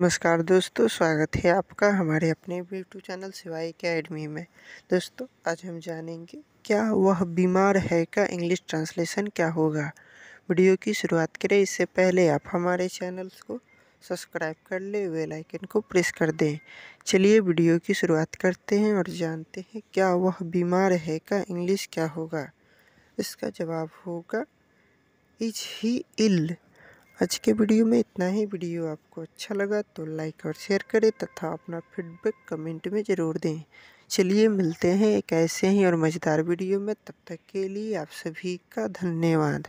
नमस्कार दोस्तों, स्वागत है आपका हमारे अपने यूट्यूब चैनल सिवाई अकेडमी में। दोस्तों, आज हम जानेंगे क्या वह बीमार है का इंग्लिश ट्रांसलेशन क्या होगा। वीडियो की शुरुआत करें, इससे पहले आप हमारे चैनल को सब्सक्राइब कर ले, बेल आइकन को प्रेस कर दें। चलिए वीडियो की शुरुआत करते हैं और जानते हैं क्या वह बीमार है का इंग्लिश क्या होगा। इसका जवाब होगा, इज़ ही इल आज के वीडियो में इतना ही। वीडियो आपको अच्छा लगा तो लाइक और शेयर करें तथा अपना फीडबैक कमेंट में ज़रूर दें। चलिए मिलते हैं एक ऐसे ही और मज़ेदार वीडियो में। तब तक के लिए आप सभी का धन्यवाद।